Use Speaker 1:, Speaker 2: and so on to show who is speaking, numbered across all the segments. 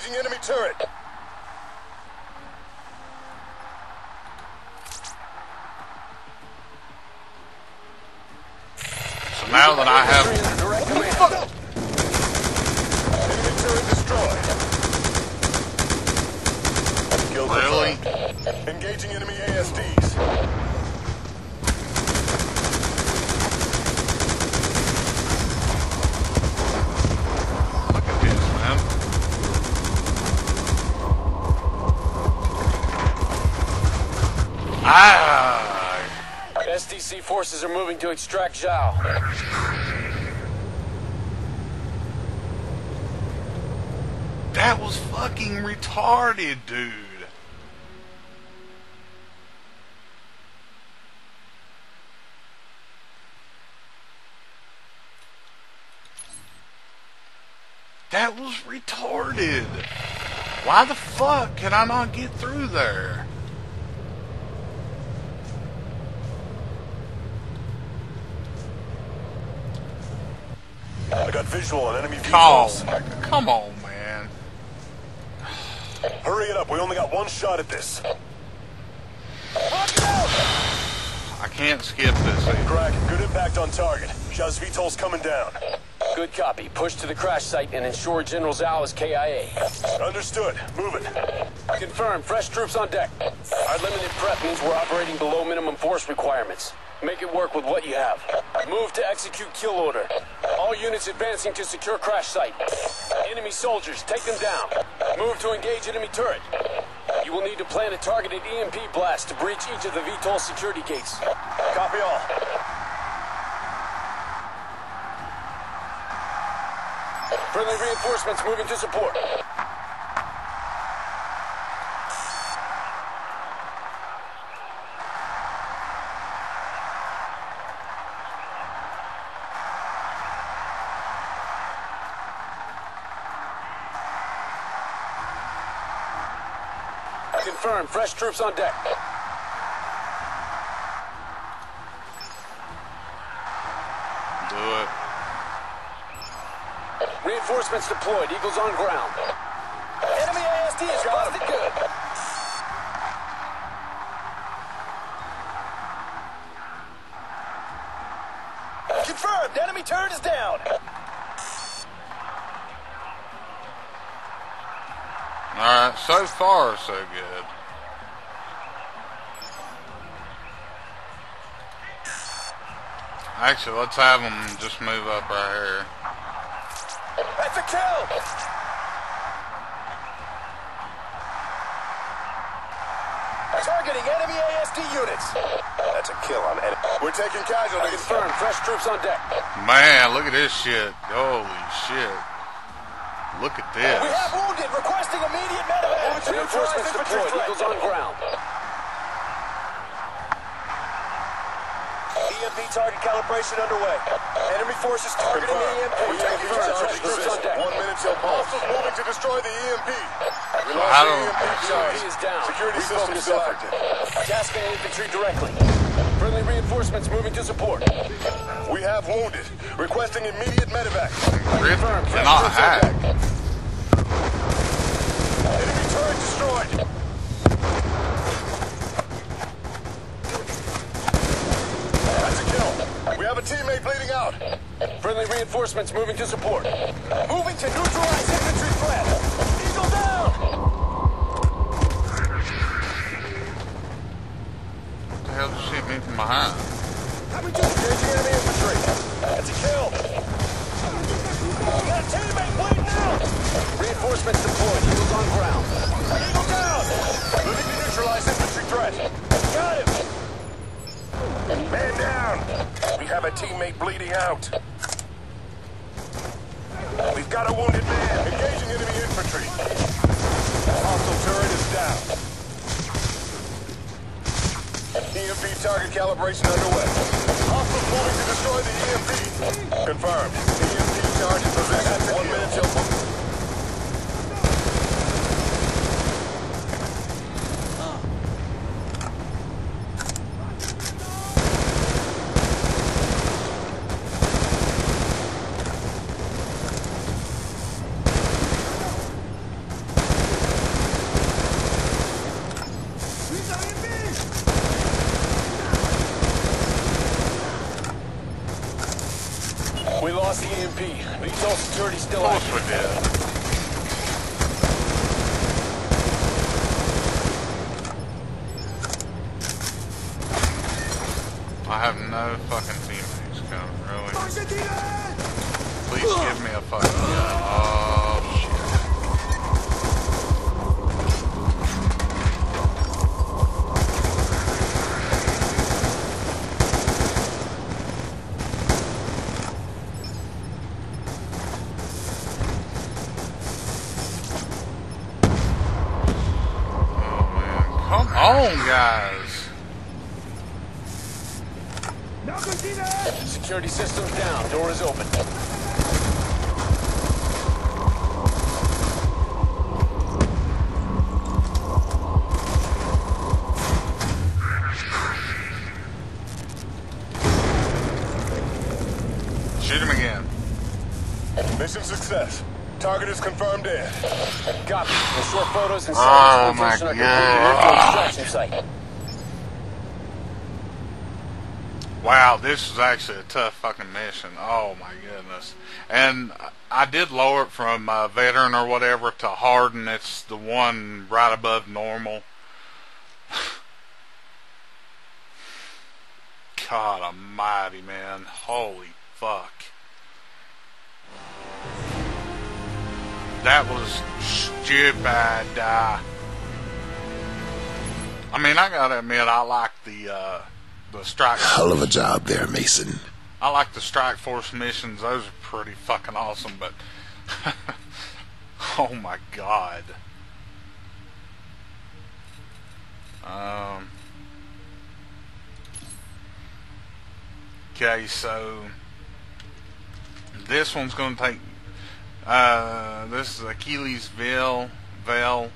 Speaker 1: Engaging enemy turret.
Speaker 2: So now that I have
Speaker 1: Enemy turret destroyed. Kill
Speaker 2: Really?
Speaker 1: Engaging enemy ASDs.
Speaker 2: look at this, man. Ah,
Speaker 3: SDC forces are moving to extract Zhao.
Speaker 2: that was fucking retarded, dude. That was retarded. Why the fuck can I not get through there?
Speaker 1: I got visual on enemy
Speaker 2: Call.
Speaker 1: vehicles.
Speaker 2: Come on, man.
Speaker 1: Hurry it up. We only got one shot at this.
Speaker 2: I can't skip this. either.
Speaker 1: Crack. Good impact on target. Zhao's VTOL's coming down.
Speaker 3: Good copy. Push to the crash site and ensure General Zhao is KIA.
Speaker 1: Understood. Move it.
Speaker 3: Confirmed. Fresh troops on deck. Our limited prep means we're operating below minimum force requirements. Make it work with what you have. Move to execute kill order. All units advancing to secure crash site. Enemy soldiers, take them down. Move to engage enemy turret. You will need to plant a targeted EMP blast to breach each of the VTOL security gates.
Speaker 1: Copy all.
Speaker 3: Friendly reinforcements moving to support. Confirmed. Fresh troops on deck.
Speaker 2: Do it.
Speaker 3: Reinforcements deployed. Eagles on ground. Enemy ASD is busted good.
Speaker 1: Confirmed. Enemy turret is down.
Speaker 2: Alright, so far so good. Actually, let's have them just move up right here.
Speaker 1: That's a kill. Targeting enemy ASD units. That's a kill on enemy. We're taking casualties.
Speaker 3: Confirmed. Fresh troops on deck.
Speaker 2: Man, look at this shit. Holy shit. Look at this.
Speaker 1: We have wounded. Requesting immediate medevac.
Speaker 3: Reinforcements deployed. Eagles on ground.
Speaker 1: EMP target calibration underway. Enemy forces targeting the EMP. We're taking
Speaker 3: Confirmed.
Speaker 1: charge
Speaker 3: Fresh troops
Speaker 1: position.
Speaker 3: on deck.
Speaker 1: One minute till Hostiles moving to destroy the EMP. We
Speaker 2: So
Speaker 1: lost the EMP charge.
Speaker 3: EMP is down.
Speaker 1: Security system
Speaker 3: Refocus
Speaker 1: selected.
Speaker 3: Tasking infantry directly. Friendly reinforcements moving to support.
Speaker 1: We have wounded. Requesting immediate medevac.
Speaker 2: Really?
Speaker 3: Confirmed. Fresh
Speaker 2: Not
Speaker 3: troops on
Speaker 2: hack.
Speaker 3: deck.
Speaker 1: Enemy turret destroyed. That's a kill. We have a teammate bleeding out.
Speaker 3: Friendly reinforcements moving to support.
Speaker 1: Moving to neutralize infantry threat. Eagle down.
Speaker 2: What the hell did she hit me from behind?
Speaker 1: Engaging enemy infantry. That's a kill. Got a teammate bleeding out.
Speaker 3: Reinforcements deployed. Eagles on ground.
Speaker 1: Moving infantry threat. Got him. Man down. We have a teammate bleeding out. We've got a wounded man. Engaging enemy infantry. Hostile turret is down. EMP target calibration underway. Hostiles moving to destroy the EMP. Confirmed. EMP charge in possession. One minute till...
Speaker 3: EMP. VTOL security still
Speaker 2: Of
Speaker 3: active.
Speaker 2: course we. I have no fucking teammates coming, really. Please give me a fucking gun. Guys.
Speaker 3: Security systems down. Door is open.
Speaker 2: Shoot him again.
Speaker 1: Mission success. Target is confirmed dead.
Speaker 3: Copy. Short photos and
Speaker 2: Oh, my God.
Speaker 3: completed at the extraction site.
Speaker 2: Wow, this is actually a tough fucking mission. Oh my goodness. And I did lower it from uh, veteran or whatever to harden. It's the one right above normal. God almighty, man. Holy fuck. That was stupid. Uh, I mean, I gotta admit, I like the, uh, the strike.
Speaker 4: Hell of a job there, Mason.
Speaker 2: I like the Strike Force missions. Those are pretty fucking awesome, but oh my god. Um. Okay, so this one's going to take. Uh, this is Achilles Veil. Veil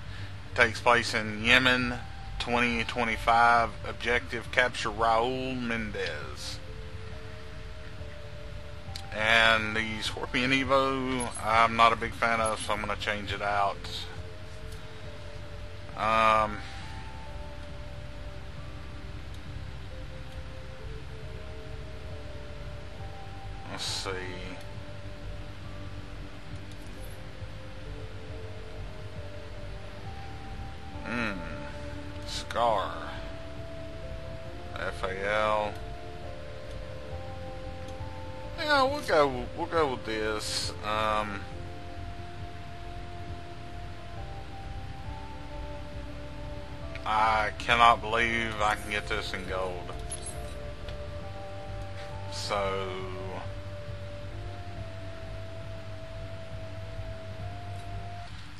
Speaker 2: takes place in Yemen. 2025 objective capture Raul Mendez. And the Scorpion Evo, I'm not a big fan of, so I'm going to change it out. Um, let's see. Go. We'll go with this. Um, I cannot believe I can get this in gold. So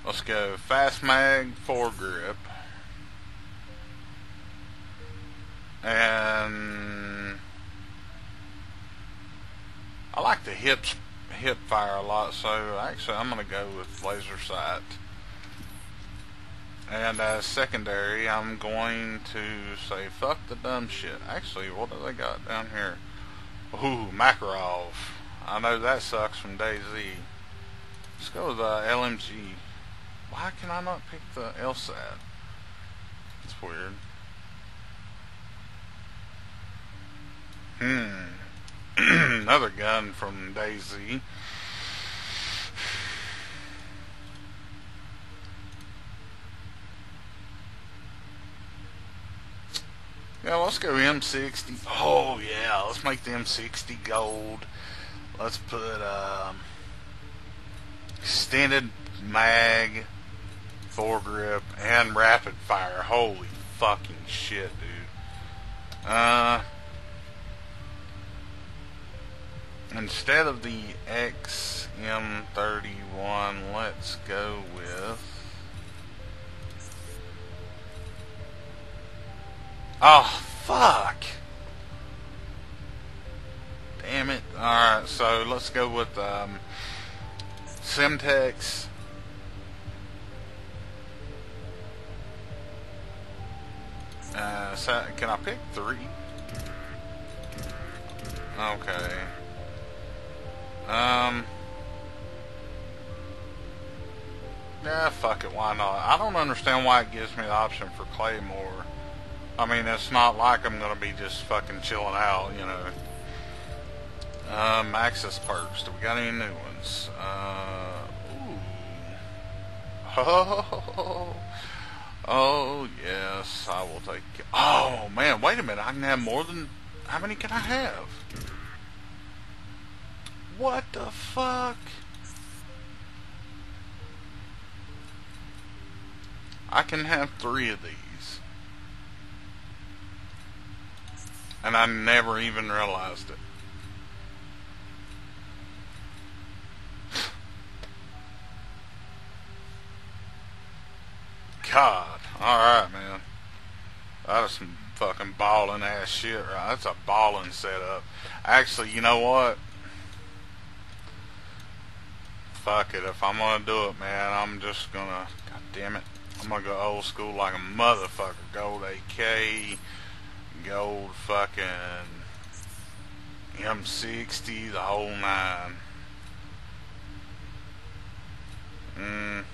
Speaker 2: let's go fast mag foregrip and I like the hips hip fire a lot, so actually I'm gonna go with laser sight. And as secondary, I'm going to say fuck the dumb shit. Actually, what do they got down here? Ooh, Makarov. I know that sucks from DayZ. Let's go with the LMG. Why can I not pick the LSAT? It's weird. Hmm. Another gun from DayZ. Yeah, let's go M60. Oh yeah, let's make the M60 gold. Let's put um, extended mag, foregrip, and rapid fire. Holy fucking shit, dude. Uh, instead of the XM31, let's go with. Oh, fuck. Damn it. Alright, so let's go with um, Semtex. Uh, can I pick three? Okay. Um. Yeah, fuck it, why not? I don't understand why it gives me the option for Claymore. I mean, it's not like I'm gonna be just fucking chilling out, you know. Um, access perks. Do we got any new ones? Uh, ooh. Oh, oh, yes, I will take. Oh man, wait a minute. I can have more than. How many can I have? What the fuck? I can have three of these. And I never even realized it. God. Alright, man. That is some fucking balling ass shit, right? That's a balling setup. Actually, you know what? Fuck it. If I'm gonna do it, man, I'm just gonna. God damn it. I'm gonna go old school like a motherfucker. Gold AK, gold fucking M60, the whole nine. Mm.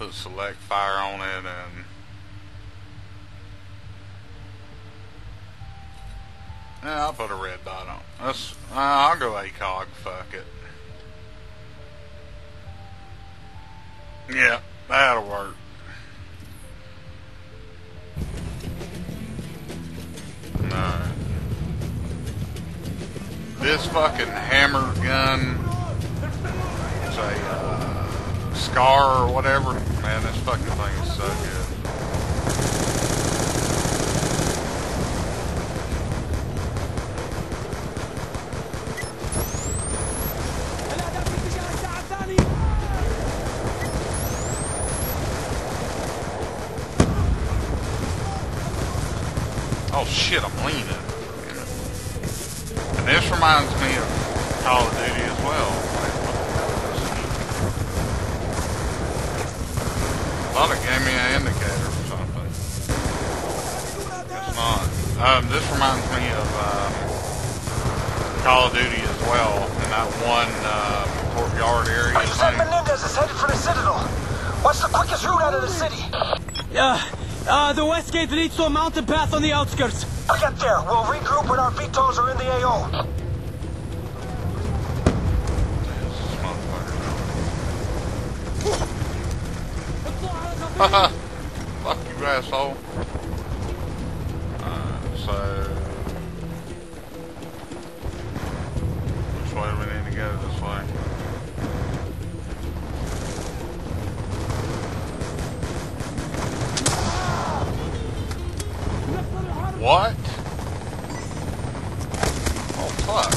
Speaker 2: Put select fire on it and. Yeah, I'll put a red dot on. That's. Uh, I'll go ACOG. Fuck it. Yeah. That'll work. Alright. This fucking hammer gun, it's a uh, scar or whatever. Man, this fucking thing is so good. Oh shit, I'm leaning. And this reminds me of Call of Duty as well. Thought it gave me an indicator or something. It's not. Um, this reminds me of um, Call of Duty as well, in that one um, courtyard area.
Speaker 5: You said
Speaker 2: thing.
Speaker 5: Menendez is headed for the Citadel. What's the quickest route out of the city?
Speaker 6: Yeah, uh, the west gate leads to a mountain path on the outskirts.
Speaker 5: I'll get there. We'll regroup when our VTOLs are in the AO.
Speaker 2: This. Haha. Fuck you, asshole. Alright, so. Which way do we need to go What? Oh, fuck.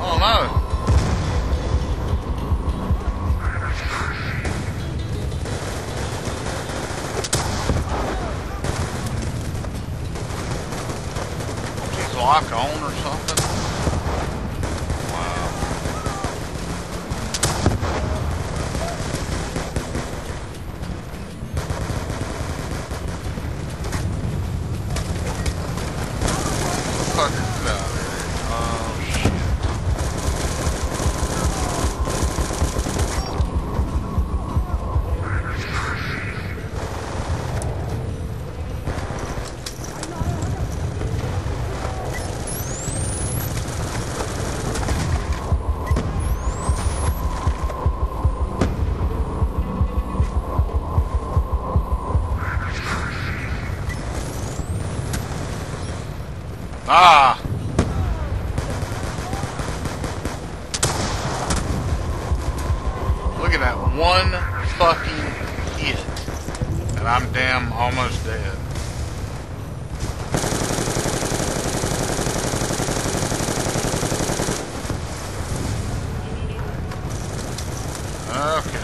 Speaker 2: Oh, no. Locked on or something? Wow. Fuck, get out of here. Oh, shit. Ah! Look at that one fucking hit. And I'm damn almost dead. Okay,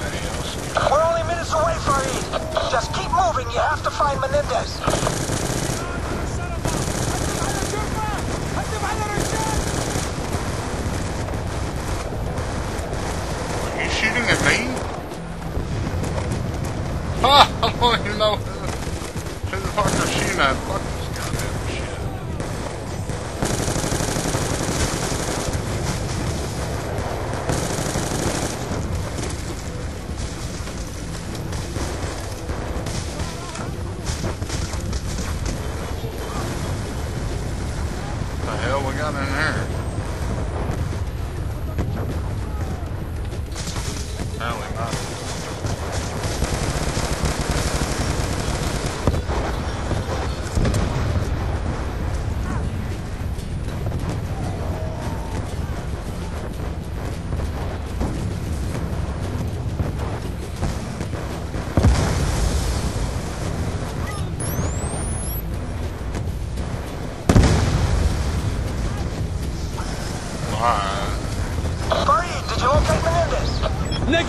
Speaker 5: We're only minutes away, Farid. Just keep moving. You have to find Menendez.
Speaker 2: Who the fuck are shooting at. Fuck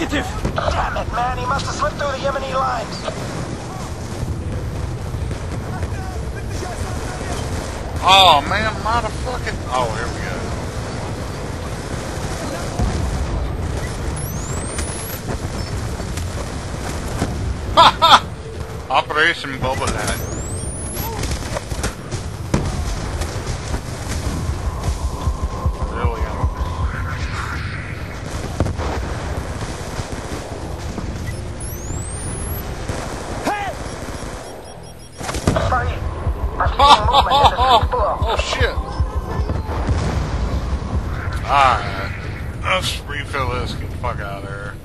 Speaker 6: Negative!
Speaker 5: Damn it, man. He must have slipped through the Yemeni lines.
Speaker 2: Oh man, motherfucking. Oh, here we go. Ha ha! Operation Bubble
Speaker 5: I see some movement in the street below.
Speaker 2: Oh shit! Alright. Let's refill this, get the fuck out of there.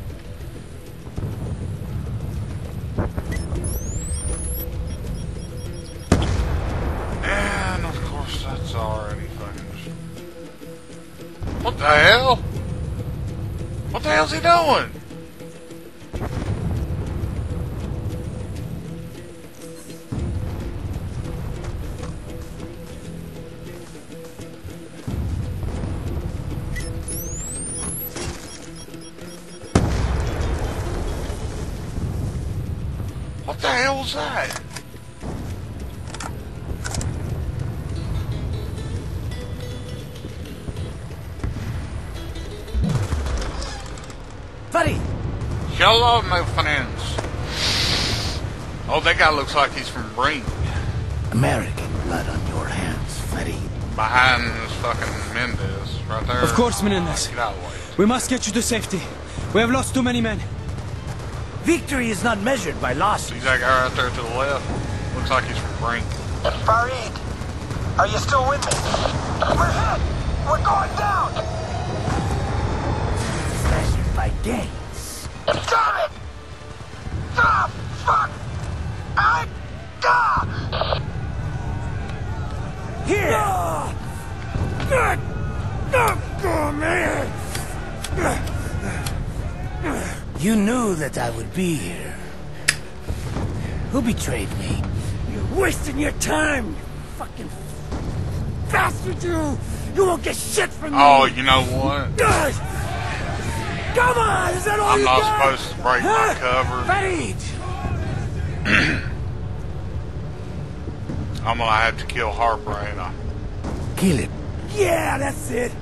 Speaker 2: And of course that's already fucking What the hell? What the hell's he doing? What the hell was that?
Speaker 6: Buddy!
Speaker 2: Hello, my friends. Oh, that guy looks like he's from Breen.
Speaker 4: American blood on your hands, Farid.
Speaker 2: Behind this fucking Mendez, right there.
Speaker 6: Of course, Menendez.
Speaker 2: Get out of the way.
Speaker 6: We must get you to safety. We have lost too many men.
Speaker 7: Victory is not measured by loss.
Speaker 2: See that guy right there to the left? Looks like he's from Breen.
Speaker 5: Farid, are you still with me? We're hit! We're going down!
Speaker 7: Measured by gains.
Speaker 5: Damn it! Ah, fuck! I... Ah!
Speaker 7: Here!
Speaker 5: God! Oh,
Speaker 7: You knew that I would be here. Who betrayed me?
Speaker 5: You're wasting your time, you fucking bastard, you! You won't get shit from me!
Speaker 2: Oh, you know what?
Speaker 5: God! Come on, is that all
Speaker 2: I'm
Speaker 5: you
Speaker 2: not
Speaker 5: got?
Speaker 2: supposed to break my cover.
Speaker 5: Farid!
Speaker 2: I'm gonna have to kill Harper, ain't I?
Speaker 4: Kill him.
Speaker 5: Yeah, that's it!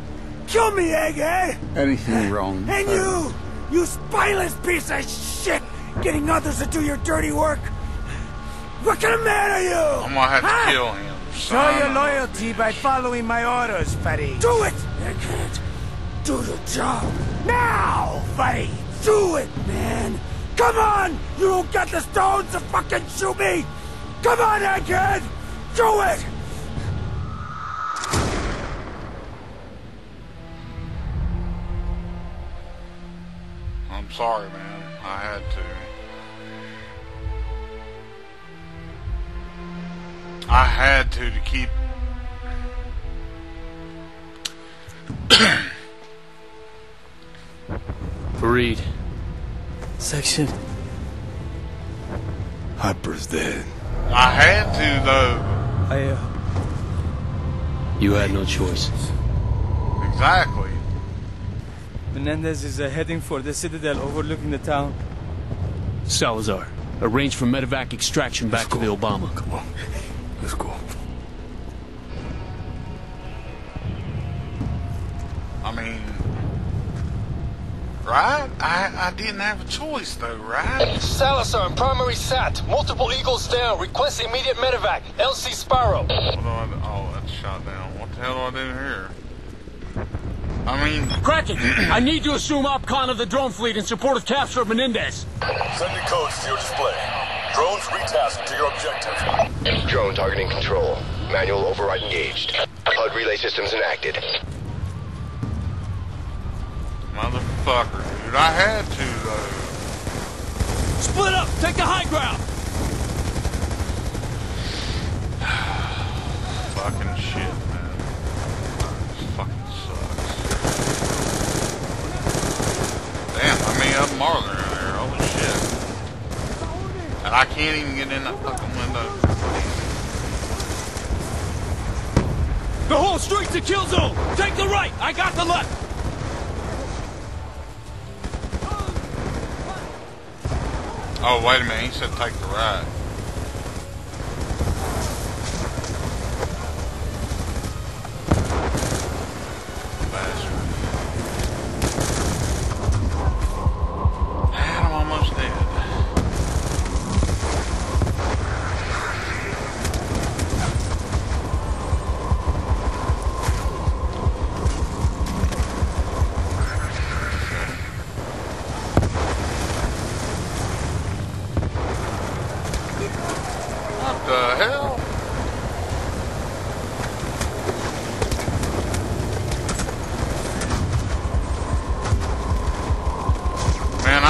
Speaker 5: Kill me, Egghead! Eh?
Speaker 8: Anything wrong?
Speaker 5: And you! You spineless piece of shit! Getting others to do your dirty work! What kind of man are you?
Speaker 2: I'm gonna have to
Speaker 5: Huh?
Speaker 2: kill him.
Speaker 7: Show your loyalty by following my orders, Farid.
Speaker 5: Do it! Egghead! Do the job! Now, Farid! Do it, man! Come on! You don't got the stones to fucking shoot me! Come on, Egghead! Do it!
Speaker 2: Sorry, man. I had to. I had to to keep.
Speaker 9: Farid.
Speaker 6: Section.
Speaker 4: Harper's dead.
Speaker 2: I had to though.
Speaker 6: I, uh,
Speaker 9: You had no choice.
Speaker 2: Exactly.
Speaker 6: Menendez is uh, heading for the citadel overlooking the town.
Speaker 9: Salazar, arrange for medevac extraction back to the Obama.
Speaker 4: Come on. Let's go.
Speaker 2: I mean, right? I I didn't have a choice though, right?
Speaker 3: Salazar Primary SAT. Multiple Eagles down. Request immediate medevac. LC Sparrow.
Speaker 2: What do I do? Oh, that's shot down. What the hell do I do here? I mean,
Speaker 6: Kraken! I need to assume OPCON of the drone fleet in support of capture of Menendez.
Speaker 1: Sending codes to your display. Drones retasked to your objective.
Speaker 10: Drone targeting control. Manual override engaged. HUD relay systems enacted.
Speaker 2: motherfucker, dude, I had to though.
Speaker 6: Split up! Take the high ground!
Speaker 2: Fucking shit, man. This fucking sucks. Damn, how many of them are there in there? Holy shit. And I can't even get in that fucking window.
Speaker 6: The whole street's a kill zone! Take the right! I got the left!
Speaker 2: Oh, wait a minute. He said take the right.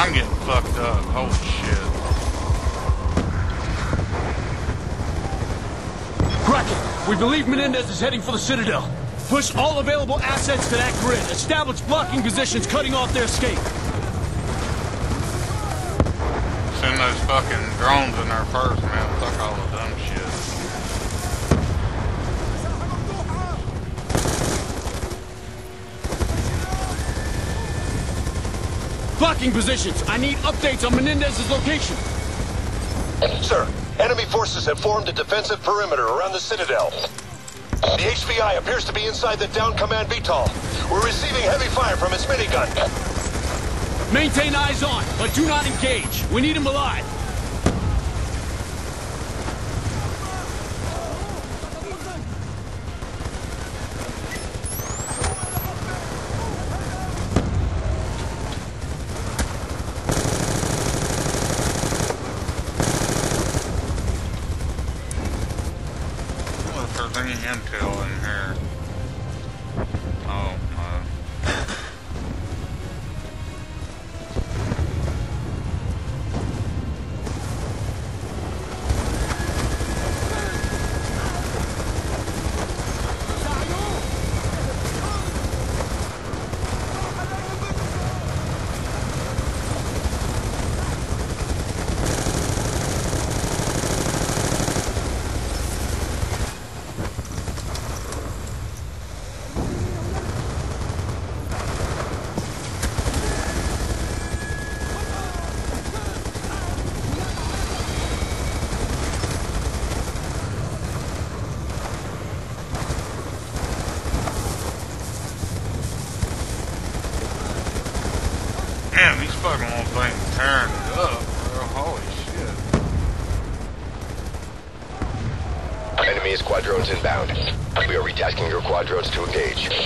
Speaker 2: I'm getting fucked up. Holy shit.
Speaker 3: We believe Menendez is heading for the Citadel. Push all available assets to that grid. Establish blocking positions cutting off their escape.
Speaker 2: Send those fucking drones in there first, man. Fuck all the dumb shit.
Speaker 3: Blocking positions. I need updates on Menendez's location.
Speaker 1: Sir, enemy forces have formed a defensive perimeter around the Citadel. The HVI appears to be inside the down command VTOL. We're receiving heavy fire from its minigun.
Speaker 3: Maintain eyes on, but do not engage. We need him alive.
Speaker 10: Squadrons to engage.